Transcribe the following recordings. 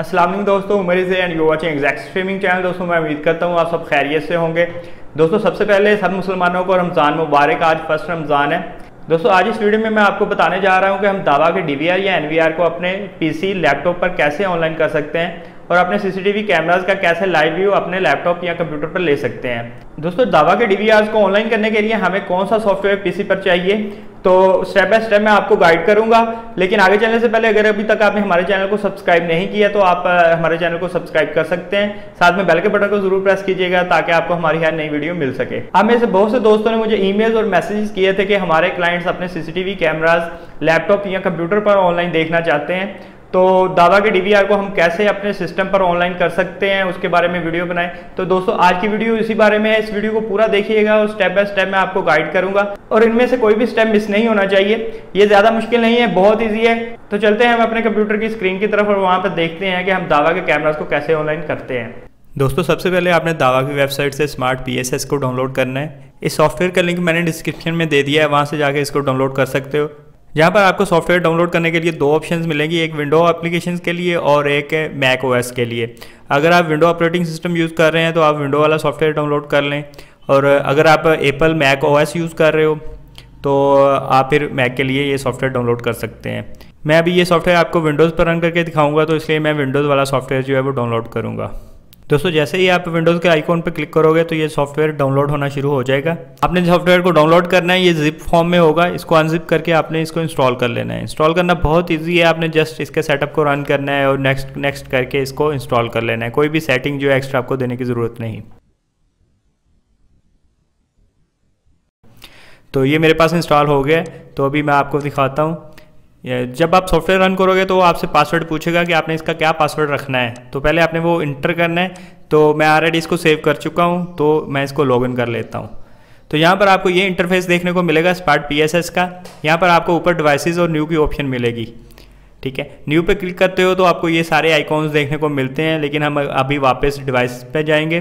असलम दोस्तों, उमर से and you watching exact streaming channel दोस्तों, मैं उम्मीद करता हूँ आप सब खैरियत से होंगे। दोस्तों, सबसे पहले सब मुसलमानों को रमज़ान मुबारक, आज फ़र्स्ट रमज़ान है। दोस्तों, आज इस वीडियो में मैं आपको बताने जा रहा हूँ कि हम दावा के डीवीआर या एनवीआर को अपने पीसी लैपटॉप पर कैसे ऑनलाइन कर सकते हैं। और अपने सीसीटीवी कैमराज का कैसे लाइव व्यू अपने लैपटॉप या कंप्यूटर पर ले सकते हैं। दोस्तों, दावा के डीवीआर को ऑनलाइन करने के लिए हमें कौन सा सॉफ्टवेयर पीसी पर चाहिए? तो स्टेप बाय स्टेप मैं आपको गाइड करूँगा, लेकिन आगे चलने से पहले अगर अभी तक आपने हमारे चैनल को सब्सक्राइब नहीं किया तो आप हमारे चैनल को सब्सक्राइब कर सकते हैं। साथ में बेल के बटन को ज़रूर प्रेस कीजिएगा ताकि आपको हमारी हर नई वीडियो मिल सके। अब में से बहुत से दोस्तों ने मुझे ईमेल्स और मैसेजेस किए थे कि हमारे क्लाइंट्स अपने सीसीटीवी कैमराज लैपटॉप या कंप्यूटर पर ऑनलाइन देखना चाहते हैं। तो दावा के डीवीआर को हम कैसे अपने सिस्टम पर ऑनलाइन कर सकते हैं, उसके बारे में वीडियो बनाएँ। तो दोस्तों, आज की वीडियो इसी बारे में है। इस वीडियो को पूरा देखिएगा और स्टेप बाय स्टेप मैं आपको गाइड करूँगा। और इनमें से कोई भी स्टेप मिस नहीं होना चाहिए। ये ज़्यादा मुश्किल नहीं है, बहुत ईजी है। तो चलते हैं हम अपने कंप्यूटर की स्क्रीन की तरफ़ और वहाँ पर देखते हैं कि हम दावा के कैमराज को कैसे ऑनलाइन करते हैं। दोस्तों, सबसे पहले आपने दावा की वेबसाइट से स्मार्ट पीएसएस को डाउनलोड करना है। इस सॉफ्टवेयर का लिंक मैंने डिस्क्रिप्शन में दे दिया है, वहाँ से जाके इसको डाउनलोड कर सकते हो। जहाँ पर आपको सॉफ्टवेयर डाउनलोड करने के लिए दो ऑप्शंस मिलेंगी, एक विंडो एप्लीकेशन के लिए और एक है मैक ओएस के लिए। अगर आप विंडो ऑपरेटिंग सिस्टम यूज़ कर रहे हैं तो आप विंडो वाला सॉफ्टवेयर डाउनलोड कर लें। और अगर आप एप्पल मैक ओएस यूज़ कर रहे हो तो आप फिर मैक के लिए ये सॉफ्टवेयर डाउनलोड कर सकते हैं। मैं अभी ये सॉफ्टवेयर आपको विंडोज़ पर रन करके दिखाऊँगा तो इसलिए मैं विंडोज़ वाला सॉफ्टवेयर जो है वो डाउनलोड करूँगा। दोस्तों, जैसे ही आप विंडोज़ के आइकॉन पर क्लिक करोगे तो ये सॉफ्टवेयर डाउनलोड होना शुरू हो जाएगा। आपने सॉफ्टवेयर को डाउनलोड करना है, ये जिप फॉर्म में होगा। इसको अनजिप करके आपने इसको इंस्टॉल कर लेना है। इंस्टॉल करना बहुत ईजी है। आपने जस्ट इसके सेटअप को रन करना है और नेक्स्ट नेक्स्ट करके इसको इंस्टॉल कर लेना है। कोई भी सेटिंग जो है एक्स्ट्रा आपको देने की ज़रूरत नहीं। तो ये मेरे पास इंस्टॉल हो गया तो अभी मैं आपको दिखाता हूँ। जब आप सॉफ्टवेयर रन करोगे तो वो आपसे पासवर्ड पूछेगा कि आपने इसका क्या पासवर्ड रखना है। तो पहले आपने वो इंटर करना है। तो मैं ऑलरेडी इसको सेव कर चुका हूँ। तो मैं इसको लॉगिन कर लेता हूँ। तो यहाँ पर आपको ये इंटरफेस देखने को मिलेगा स्पार्ट पी का। यहाँ पर आपको ऊपर डिवाइसेस और न्यू की ऑप्शन मिलेगी। ठीक है? न्यू पे क्लिक करते हो तो आपको ये सारे आइकॉन्स देखने को मिलते हैं, लेकिन हम अभी वापस डिवाइस पे जाएँगे।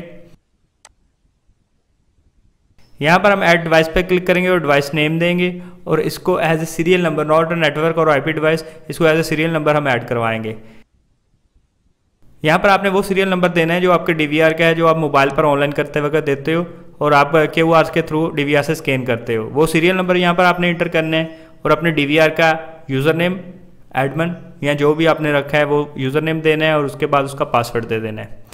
यहाँ पर हम ऐड डिवाइस पर क्लिक करेंगे और डिवाइस नेम देंगे और इसको as a serial number not network और आईपी डिवाइस इसको एज ए सीरियल नंबर हम ऐड करवाएँगे। यहाँ पर आपने वो सीरियल नंबर देना है जो आपके डीवीआर का है, जो आप मोबाइल पर ऑनलाइन करते वक्त देते हो और आप के वो के थ्रू डी से स्कैन करते हो। वो सीरियल नंबर यहाँ पर आपने इंटर करना है और अपने डीवीआर का यूज़र नेम एडमन या जो भी आपने रखा है, वो यूज़र नेम देना है और उसके बाद उसका पासवर्ड दे देना है।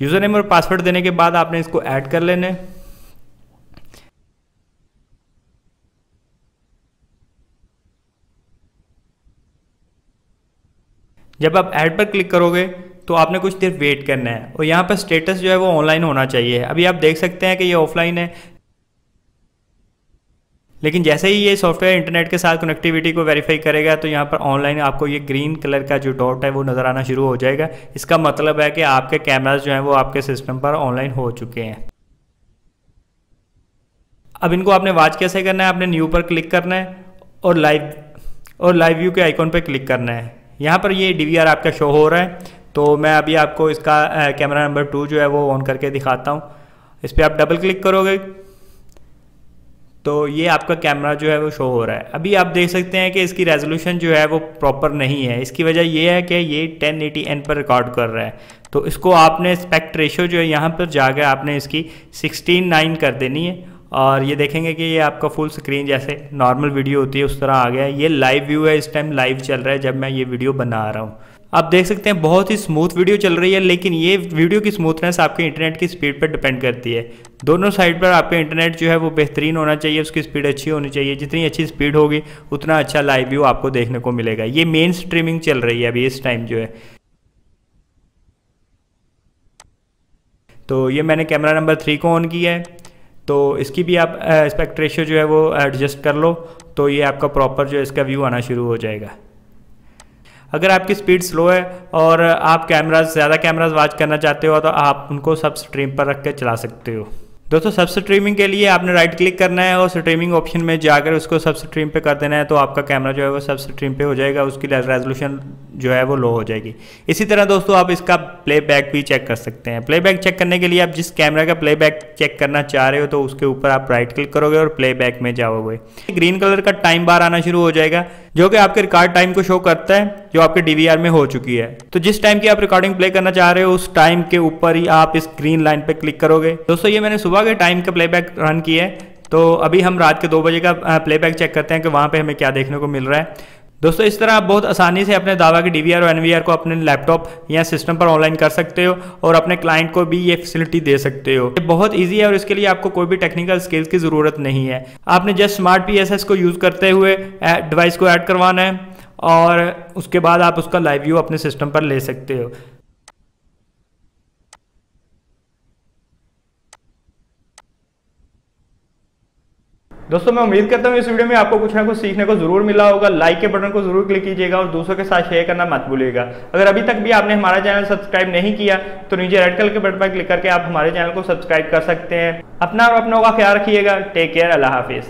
यूज़र नेम और पासवर्ड देने के बाद आपने इसको ऐड कर लेने। जब आप ऐड पर क्लिक करोगे तो आपने कुछ देर वेट करना है और यहाँ पर स्टेटस जो है वो ऑनलाइन होना चाहिए। अभी आप देख सकते हैं कि ये ऑफलाइन है। लेकिन जैसे ही ये सॉफ्टवेयर इंटरनेट के साथ कनेक्टिविटी को वेरीफाई करेगा तो यहाँ पर ऑनलाइन आपको ये ग्रीन कलर का जो डॉट है, वो नज़र आना शुरू हो जाएगा। इसका मतलब है कि आपके कैमराज जो हैं, वो आपके सिस्टम पर ऑनलाइन हो चुके हैं। अब इनको आपने वॉच कैसे करना है? आपने न्यू पर क्लिक करना है और लाइव और लाइव व्यू के आइकॉन पर क्लिक करना है। यहाँ पर ये डीवीआर आपका शो हो रहा है। तो मैं अभी आपको इसका कैमरा नंबर टू जो है, वो ऑन करके दिखाता हूँ। इस पर आप डबल क्लिक करोगे। तो ये आपका कैमरा जो है वो शो हो रहा है। अभी आप देख सकते हैं कि इसकी रेजोल्यूशन जो है वो प्रॉपर नहीं है। इसकी वजह ये है कि ये 1080 एन पर रिकॉर्ड कर रहा है। तो इसको आपने स्पेक्ट रेशो जो है यहाँ पर जाकर आपने इसकी 16 नाइन कर देनी है। और ये देखेंगे कि ये आपका फुल स्क्रीन जैसे नॉर्मल वीडियो होती है, उस तरह आ गया है। ये लाइव व्यू है, इस टाइम लाइव चल रहा है जब मैं ये वीडियो बना रहा हूँ। आप देख सकते हैं, बहुत ही स्मूथ वीडियो चल रही है, लेकिन ये वीडियो की स्मूथनेस आपके इंटरनेट की स्पीड पर डिपेंड करती है। दोनों साइड पर आपका इंटरनेट जो है, वो बेहतरीन होना चाहिए, उसकी स्पीड अच्छी होनी चाहिए। जितनी अच्छी स्पीड होगी, उतना अच्छा लाइव व्यू आपको देखने को मिलेगा। ये मेन स्ट्रीमिंग चल रही है अभी इस टाइम जो है। तो ये मैंने कैमरा नंबर थ्री को ऑन किया है। तो इसकी भी आप स्पेक्ट रेशियो जो है, वो एडजस्ट कर लो। तो ये आपका प्रॉपर जो है, इसका व्यू आना शुरू हो जाएगा। अगर आपकी स्पीड स्लो है और आप कैमराज ज़्यादा कैमराज वॉच करना चाहते हो तो आप उनको सब स्ट्रीम पर रख के चला सकते हो। दोस्तों, सब स्ट्रीमिंग के लिए आपने राइट क्लिक करना है और स्ट्रीमिंग ऑप्शन में जाकर उसको सब स्ट्रीम पे कर देना है तो आपका कैमरा जो है वो सब स्ट्रीम पे हो जाएगा, उसकी रेजोल्यूशन जो है वो लो हो जाएगी। इसी तरह दोस्तों, आप इसका प्लेबैक भी चेक कर सकते हैं। प्लेबैक चेक करने के लिए आप जिस कैमरा का प्लेबैक चेक करना चाह रहे हो तो उसके ऊपर आप राइट क्लिक करोगे और प्लेबैक में जाओगे। ग्रीन कलर का टाइम बार आना शुरू हो जाएगा। जो कि आपके रिकॉर्ड टाइम को शो करता है, जो आपके डीवीआर में हो चुकी है। तो जिस टाइम की आप रिकॉर्डिंग प्ले करना चाह रहे हो, उस टाइम के ऊपर ही आप इस ग्रीन लाइन पे क्लिक करोगे। दोस्तों, ये मैंने सुबह के टाइम का प्लेबैक रन किया है। तो अभी हम रात के दो बजे का प्लेबैक चेक करते हैं कि वहाँ पे हमें क्या देखने को मिल रहा है। दोस्तों, इस तरह आप बहुत आसानी से अपने दावा के डीवीआर और एनवीआर को अपने लैपटॉप या सिस्टम पर ऑनलाइन कर सकते हो और अपने क्लाइंट को भी ये फैसिलिटी दे सकते हो। ये बहुत इजी है और इसके लिए आपको कोई भी टेक्निकल स्किल्स की ज़रूरत नहीं है। आपने जस्ट स्मार्ट पीएसएस को यूज़ करते हुए डिवाइस को ऐड करवाना है और उसके बाद आप उसका लाइव व्यू अपने सिस्टम पर ले सकते हो। दोस्तों, मैं उम्मीद करता हूँ इस वीडियो में आपको कुछ ना कुछ सीखने को ज़रूर मिला होगा। लाइक के बटन को ज़रूर क्लिक कीजिएगा और दूसरों के साथ शेयर करना मत भूलिएगा। अगर अभी तक भी आपने हमारा चैनल सब्सक्राइब नहीं किया तो नीचे रेड कलर के बटन पर क्लिक करके आप हमारे चैनल को सब्सक्राइब कर सकते हैं। अपना और अपनों का ख्याल रखिएगा। टेक केयर अल्लाह हाफिज़।